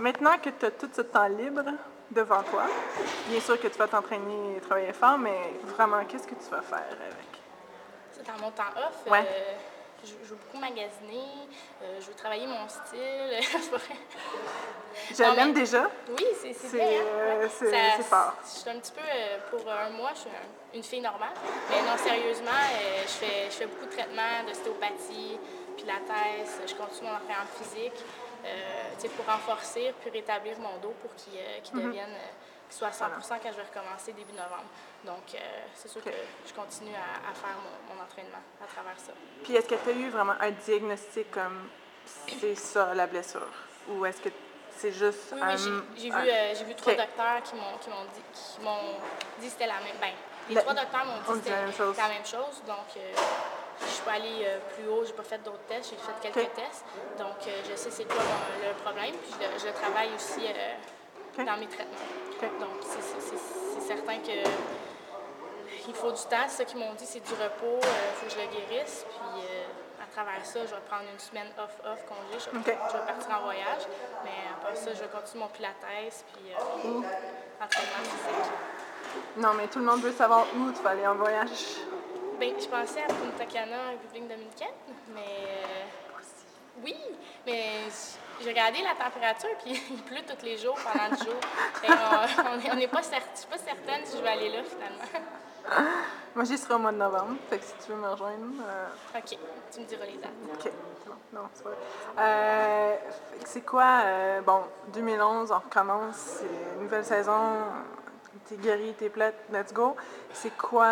Maintenant que tu as tout ce temps libre devant toi, bien sûr que tu vas t'entraîner et travailler fort, mais vraiment, qu'est-ce que tu vas faire avec? C'est dans mon temps off. Ouais. euh, je, je veux beaucoup magasiner, euh, je veux travailler mon style. Je Non, l'aime mais- déjà. Oui, c'est c'est C'est, bien. hein? euh, Ouais. c'est- Ça- c'est fort. Je suis un petit peu, euh, pour un mois, je suis un- une fille normale. Mais non, sérieusement, je, fais, je fais beaucoup de traitements d'ostéopathie, pilates, je continue mon entraînement physique euh, pour renforcer puis rétablir mon dos pour qu'il euh, Mhm. devienne, euh, soit à 100% quand je vais recommencer début novembre. Donc, c'est sûr que je continue à, à faire mon, mon entraînement à travers ça. Puis est-ce que tu as eu vraiment un diagnostic comme c'est ça la blessure? Ou est-ce que c'est juste Oui, un. oui, j'ai- vu, j'ai vu trois docteurs qui m'ont dit, qui m'ont dit que c'était la même. Ben, les La- trois docteurs m'ont on dit que c'était la même chose. Donc, euh, je suis pas allée euh, plus haut, j'ai pas fait d'autres tests, j'ai fait quelques tests. Donc, euh, je sais c'est quoi mon- le problème. Puis, je, le- je le travaille aussi euh, dans mes traitements. Donc, c'est- certain que il faut du temps. Ça qu'ils m'ont dit, c'est du repos. Il faut que je le guérisse. Puis, euh, à travers ça, je vais prendre une semaine off-off congé. Je, je vais partir en voyage. Mais après ça, je vais continuer mon pilates. Puis, euh, entraînement physique. Non, mais tout le monde veut savoir où tu vas aller en voyage. Ben, je pensais à Punta Cana, République dominicaine, mais euh, oui, mais j'ai regardé la température puis il pleut tous les jours pendant 10 jours. Fait qu'on- on est- on n'est pas certain, je suis pas certaine si je vais aller là finalement. Moi, j'y serai au mois de novembre. Fait que si tu veux me rejoindre. euh, Ok, tu me diras les dates. OK. c'est bon. Non, c'est vrai. Euh, c'est quoi, bon, 2011, on recommence, une nouvelle saison, t'es guéri, t'es plate, let's go. C'est quoi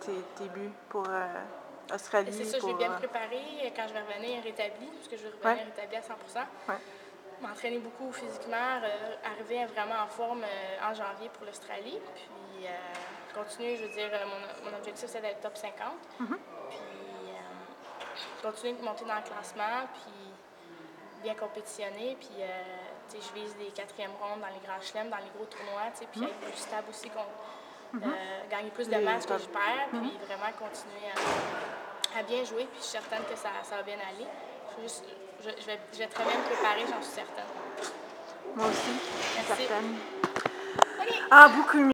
tes, tes buts pour euh, Australie? C'est ça, je vais bien me euh, préparer quand je vais revenir rétabli, parce que je vais revenir Ouais. rétabli à 100 Ouais. M'entraîner beaucoup physiquement, euh, arriver vraiment en forme euh, en janvier pour l'Australie, puis euh, continuer, je veux dire, euh, mon, mon objectif c'est d'être top 50. Mm-hmm. Puis euh, continuer de monter dans le classement, puis bien compétitionner, puis euh, tu sais, je vise des quatrièmes rondes dans les grands chelems, dans les gros tournois, tu sais, puis être plus stable aussi, euh, gagner plus de matchs que je perds, puis vraiment continuer à, à bien jouer, puis je suis certaine que ça, ça va bien aller. Je, juste- je- je vais, je vais très bien me préparer, j'en suis certaine. Moi aussi, Merci. certaine. OK. Ah, beaucoup mieux.